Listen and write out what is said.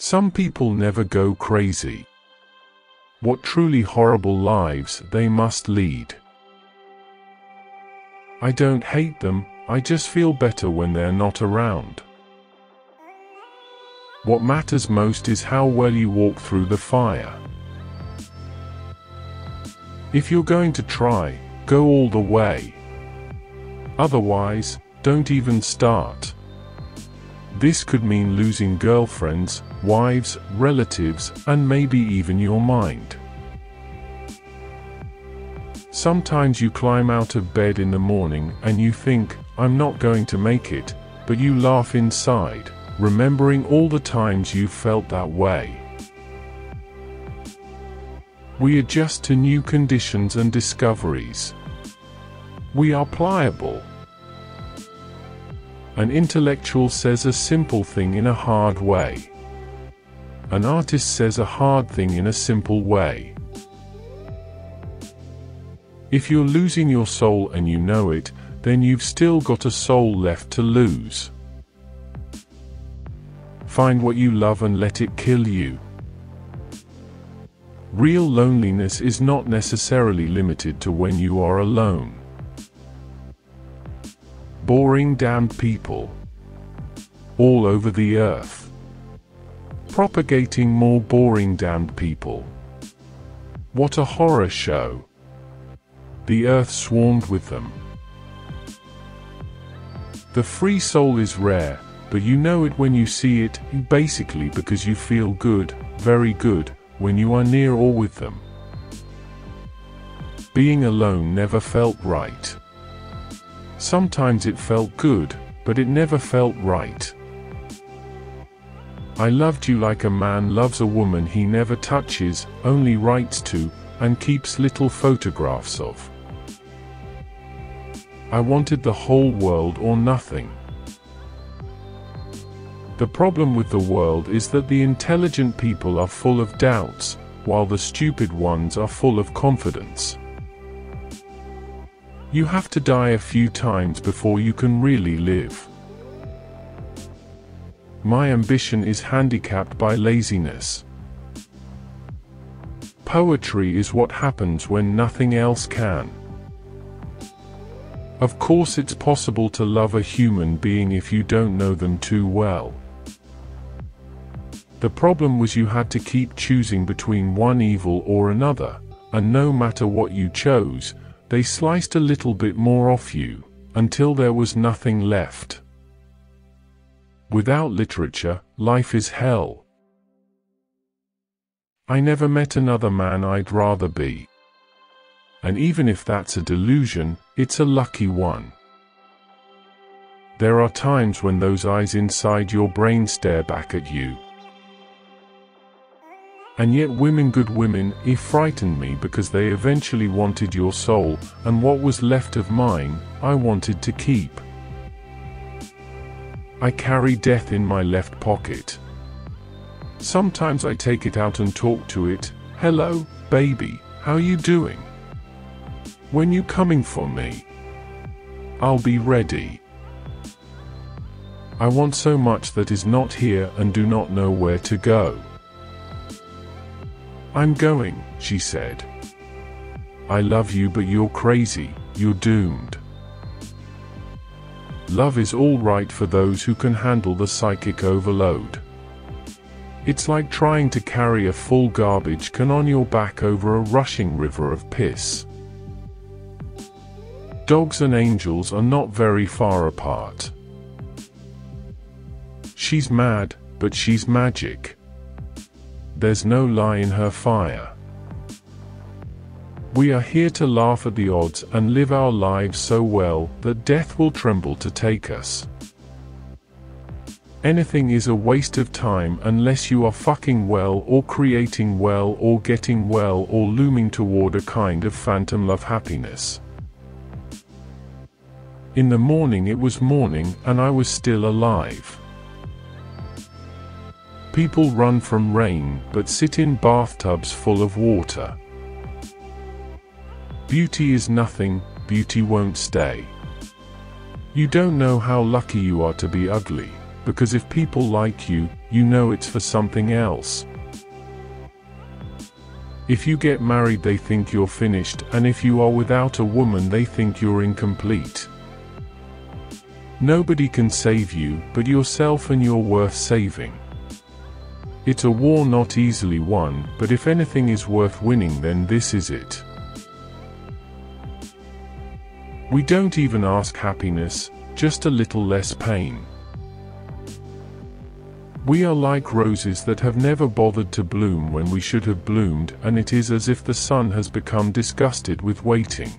Some people never go crazy. What truly horrible lives they must lead. I don't hate them, I just feel better when they're not around. What matters most is how well you walk through the fire. If you're going to try, go all the way. Otherwise, don't even start. This could mean losing girlfriends, wives, relatives, and maybe even your mind. Sometimes you climb out of bed in the morning and you think, I'm not going to make it, but you laugh inside, remembering all the times you felt that way. We adjust to new conditions and discoveries. We are pliable. An intellectual says a simple thing in a hard way. An artist says a hard thing in a simple way. If you're losing your soul and you know it, then you've still got a soul left to lose. Find what you love and let it kill you. Real loneliness is not necessarily limited to when you are alone. Boring damned people. All over the earth. Propagating more boring damned people. What a horror show. The earth swarmed with them. The free soul is rare, but you know it when you see it, basically because you feel good, very good, when you are near or with them. Being alone never felt right. Sometimes it felt good, but it never felt right. I loved you like a man loves a woman he never touches, only writes to, and keeps little photographs of. I wanted the whole world or nothing. The problem with the world is that the intelligent people are full of doubts, while the stupid ones are full of confidence. You have to die a few times before you can really live. My ambition is handicapped by laziness. Poetry is what happens when nothing else can. Of course it's possible to love a human being if you don't know them too well. The problem was you had to keep choosing between one evil or another, and no matter what you chose, they sliced a little bit more off you, until there was nothing left. Without literature, life is hell. I never met another man I'd rather be. And even if that's a delusion, it's a lucky one. There are times when those eyes inside your brain stare back at you, and yet women good women, he frightened me because they eventually wanted your soul, and what was left of mine, I wanted to keep. I carry death in my left pocket. Sometimes I take it out and talk to it, hello, baby, how you doing? When you coming for me? I'll be ready. I want so much that is not here and do not know where to go. I'm going, she said. I love you but you're crazy, you're doomed. Love is all right for those who can handle the psychic overload. It's like trying to carry a full garbage can on your back over a rushing river of piss. Dogs and angels are not very far apart. She's mad, but she's magic. There's no lie in her fire. We are here to laugh at the odds and live our lives so well that death will tremble to take us. Anything is a waste of time unless you are fucking well or creating well or getting well or looming toward a kind of phantom love happiness. In the morning it was morning and I was still alive. People run from rain but sit in bathtubs full of water. Beauty is nothing, beauty won't stay. You don't know how lucky you are to be ugly, because if people like you, you know it's for something else. If you get married they think you're finished and if you are without a woman they think you're incomplete. Nobody can save you but yourself and you're worth saving. It's a war not easily won, but if anything is worth winning then this is it. We don't even ask happiness, just a little less pain. We are like roses that have never bothered to bloom when we should have bloomed and it is as if the sun has become disgusted with waiting.